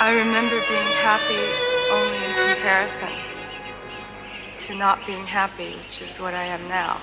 I remember being happy only in comparison to not being happy, which is what I am now.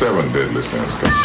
seven deadly sins.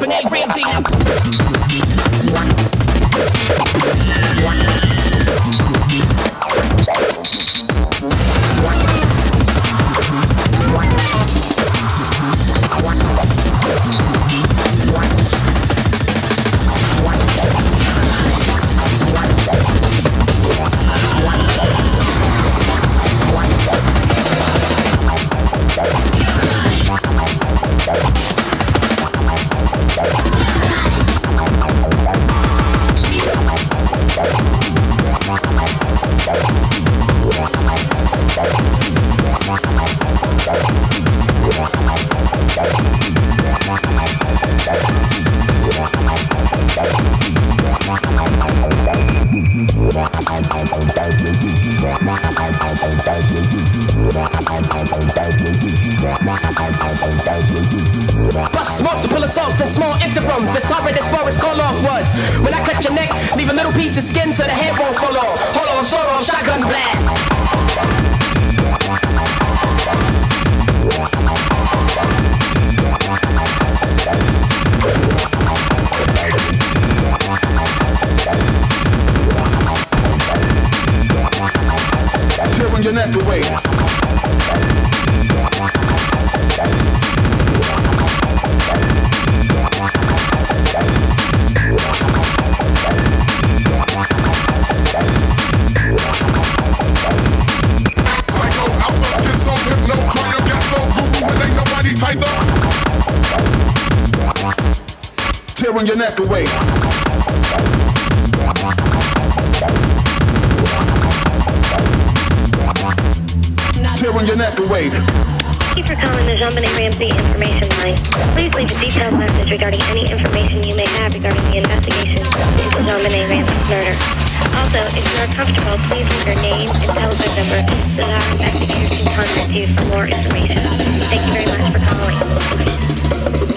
Cabernet Ramsey. your neck away. Thank you for calling the JonBenét Ramsey Information Line. Please leave a detailed message regarding any information you may have regarding the investigation into JonBenét Ramsey's murder. Also, if you are comfortable, please leave your name and telephone number so that our investigators can contact you for more information. Thank you very much for calling.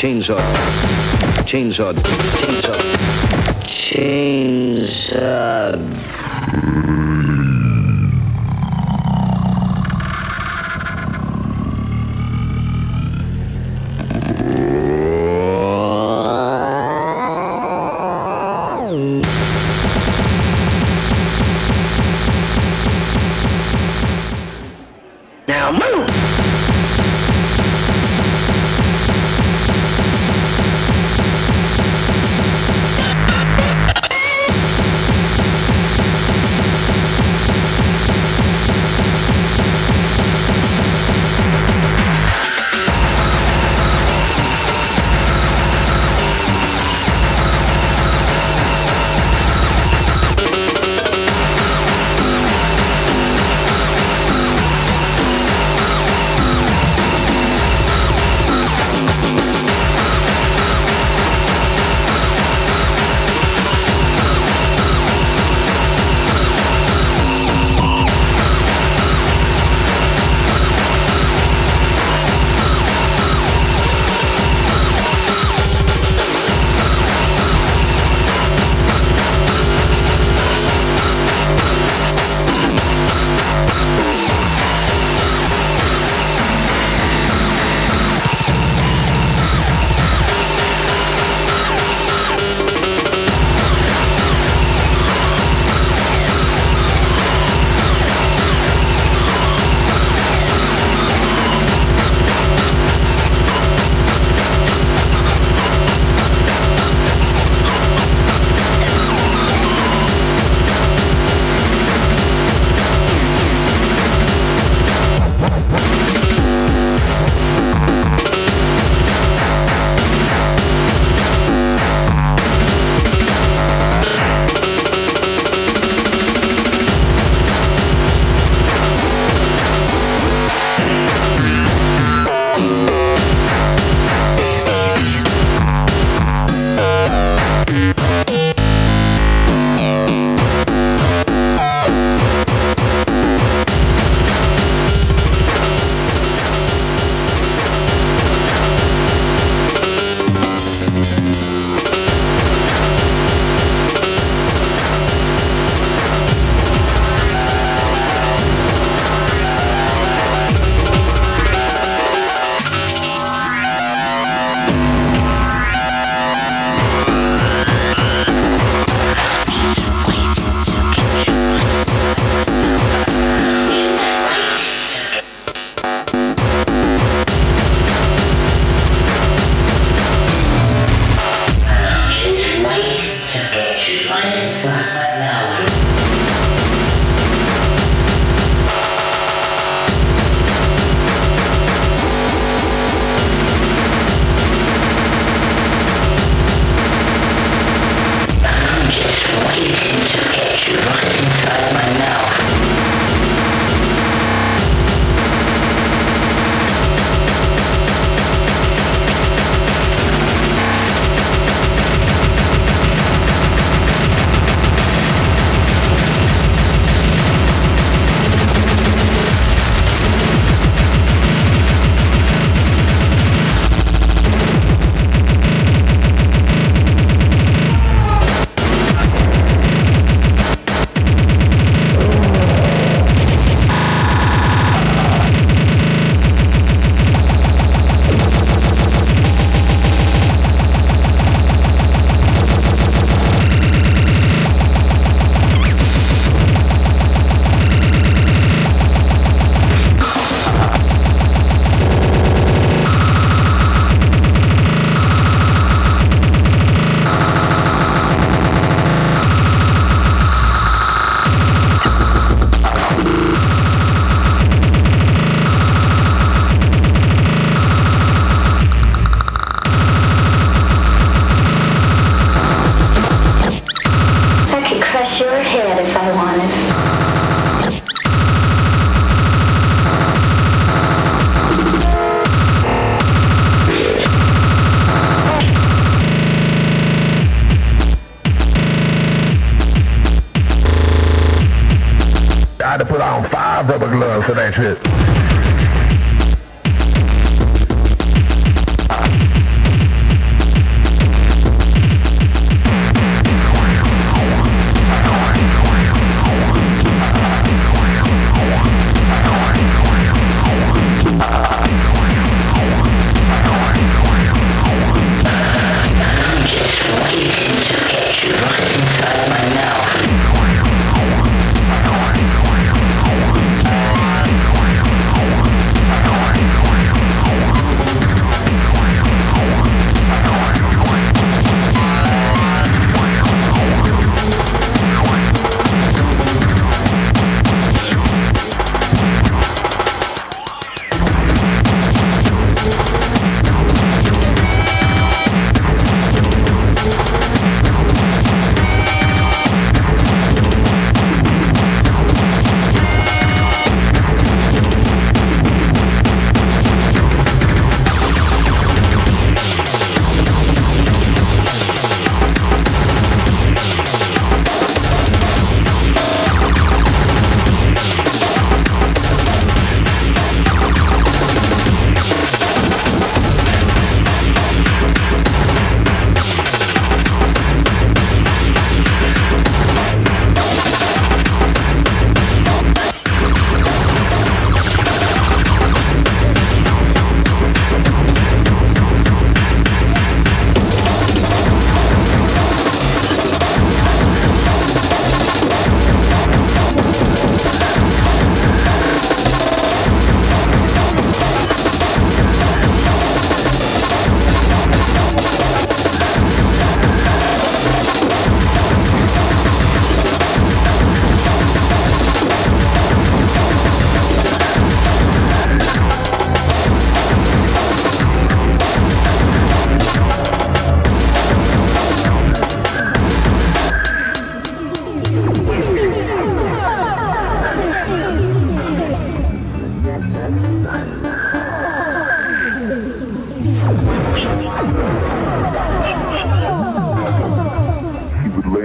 Chainsaw. Chainsaw. Chainsaw. Chainsaw.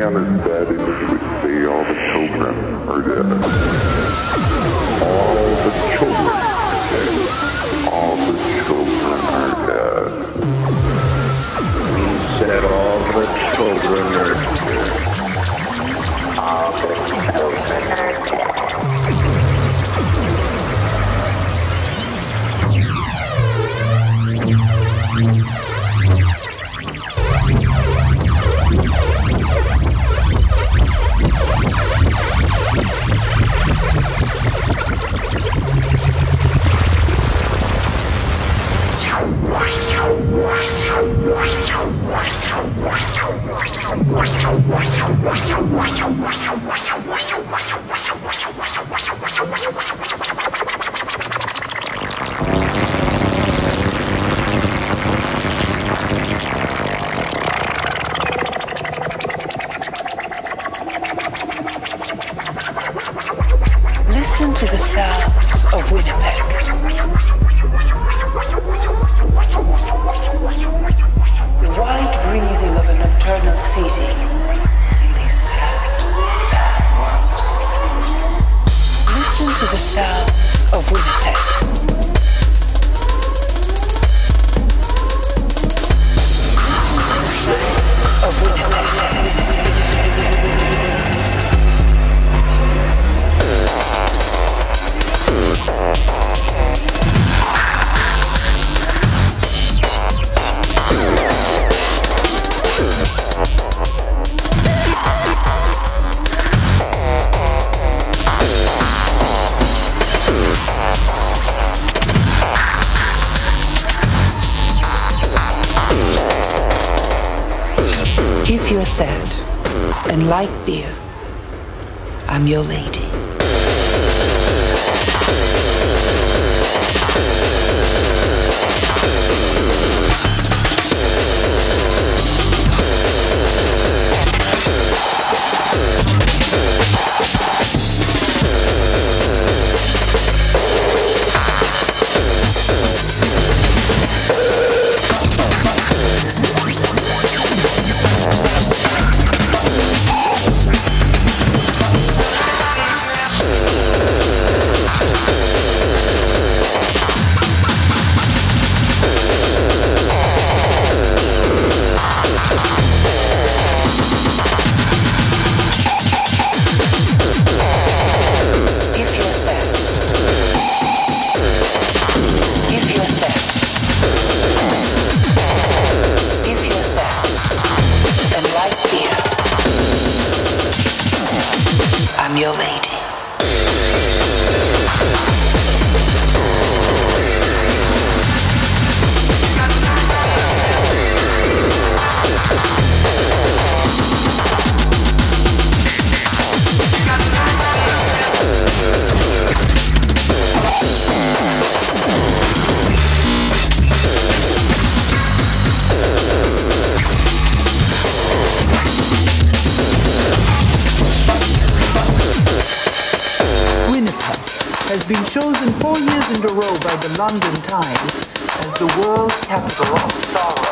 encountered that in we see all the children, are dead. All the children are dead. sad and like beer, I'm your lady. has been chosen four years in a row by the London Times as the world's capital of sorrow.